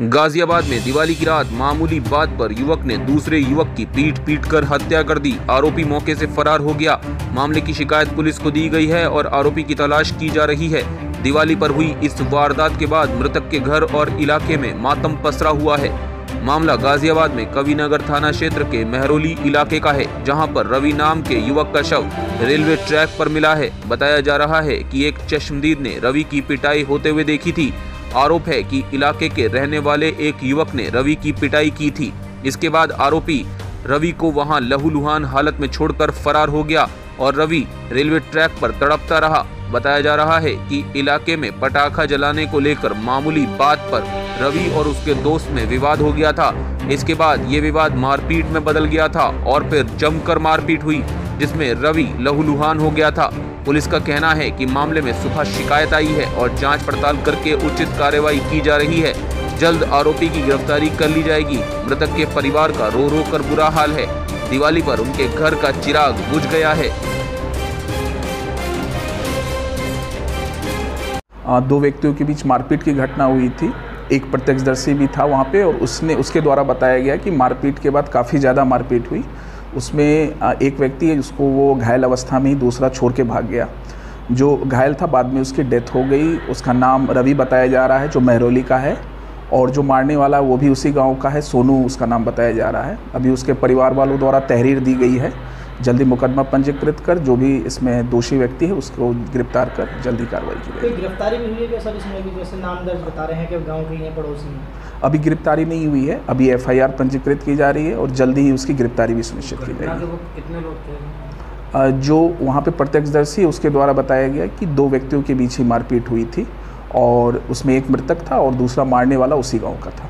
गाजियाबाद में दिवाली की रात मामूली बात पर युवक ने दूसरे युवक की पीट पीट कर हत्या कर दी। आरोपी मौके से फरार हो गया। मामले की शिकायत पुलिस को दी गई है और आरोपी की तलाश की जा रही है। दिवाली पर हुई इस वारदात के बाद मृतक के घर और इलाके में मातम पसरा हुआ है। मामला गाजियाबाद में कविनगर थाना क्षेत्र के मेहरोली इलाके का है, जहाँ पर रवि नाम के युवक का शव रेलवे ट्रैक पर मिला है। बताया जा रहा है कि एक चश्मदीद ने रवि की पिटाई होते हुए देखी थी। आरोप है कि इलाके के रहने वाले एक युवक ने रवि की पिटाई की थी। इसके बाद आरोपी रवि को वहाँ लहूलुहान हालत में छोड़कर फरार हो गया और रवि रेलवे ट्रैक पर तड़पता रहा। बताया जा रहा है कि इलाके में पटाखा जलाने को लेकर मामूली बात पर रवि और उसके दोस्त में विवाद हो गया था। इसके बाद ये विवाद मारपीट में बदल गया था और फिर जमकर मारपीट हुई, जिसमें रवि लहूलुहान हो गया था। पुलिस का कहना है कि मामले में सुबह शिकायत आई है और जाँच पड़ताल करके उचित कार्रवाई की जा रही है। जल्द आरोपी की गिरफ्तारी कर ली जाएगी। मृतक के परिवार का रो रो कर बुरा हाल है। दिवाली पर उनके घर का चिराग बुझ गया है। दो व्यक्तियों के बीच मारपीट की घटना हुई थी। एक प्रत्यक्षदर्शी भी था वहाँ पे और उसने, उसके द्वारा बताया गया कि मारपीट के बाद काफ़ी ज़्यादा मारपीट हुई। उसमें एक व्यक्ति है जिसको वो घायल अवस्था में ही दूसरा छोड़ के भाग गया। जो घायल था, बाद में उसकी डेथ हो गई। उसका नाम रवि बताया जा रहा है, जो महरौली का है और जो मारने वाला वो भी उसी गाँव का है। सोनू उसका नाम बताया जा रहा है। अभी उसके परिवार वालों द्वारा तहरीर दी गई है। जल्दी मुकदमा पंजीकृत कर जो भी इसमें दोषी व्यक्ति है उसको गिरफ़्तार कर जल्दी कार्रवाई की कोई गिरफ्तारी भी हुई है क्या सर इसमें भी जैसे नाम दर्ज बता रहे हैं कि गाँव के हैं पड़ोसी हैं? अभी गिरफ्तारी नहीं हुई है अभी एफआईआर पंजीकृत की जा रही है और जल्दी ही उसकी गिरफ्तारी भी सुनिश्चित की जाएगी। कितने लोग थे? जो वहाँ पे प्रत्यक्षदर्शी है उसके द्वारा बताया गया कि दो व्यक्तियों के बीच ही मारपीट हुई थी और उसमें एक मृतक था और दूसरा मारने वाला उसी गाँव का था।